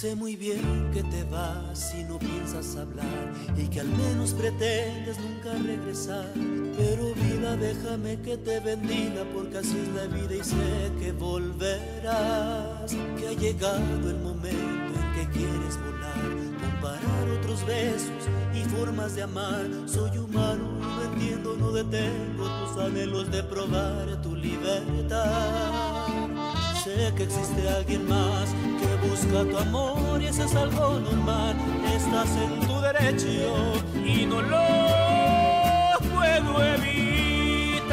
Sé muy bien que te vas y no piensas hablar y que al menos pretendes nunca regresar. Pero vida, déjame que te bendiga porque así es la vida y sé que volverás. Que ha llegado el momento en que quieres volar, comparar otros besos y formas de amar. Soy humano, no entiendo, no detengo tus anhelos de probar tu libertad. Sé que existe alguien más que busca tu amor y eso es algo normal. Estás en tu derecho y no lo puedo evitar.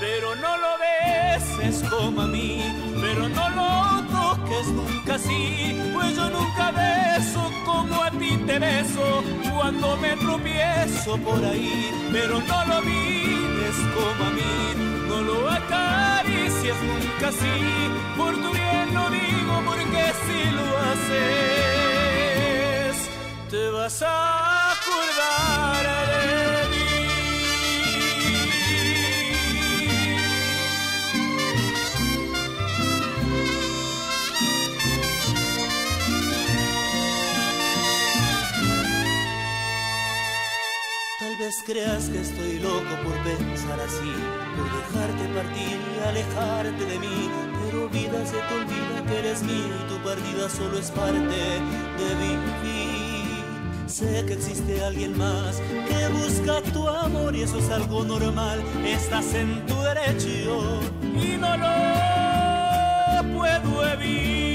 Pero no lo beses como a mí, pero no lo toques nunca así, pues yo nunca a ti te beso cuando me tropiezo por ahí, pero no lo mires como a mí, no lo acaricies nunca así, vez creas que estoy loco por pensar así, por dejarte partir y alejarte de mí, pero vida se te olvida que eres mío y tu partida solo es parte de vivir. Sé que existe alguien más que busca tu amor y eso es algo normal, estás en tu derecho y no lo puedo evitar.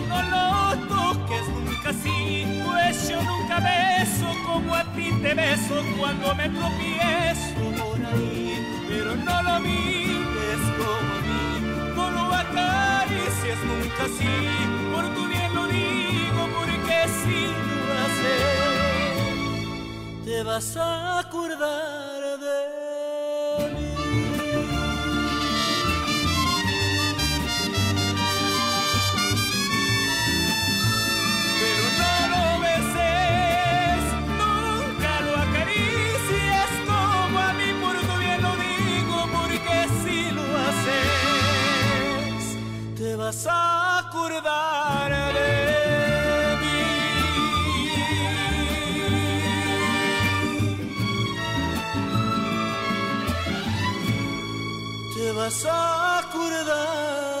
No lo toques nunca así, pues yo nunca beso como a ti te beso cuando me tropiezo por ahí, pero no lo mires como a mí, no lo acaricies nunca así, por tu bien lo digo, porque si lo haces, te vas a acordar de mí. vas a acordar de mí. Te vas a acordar.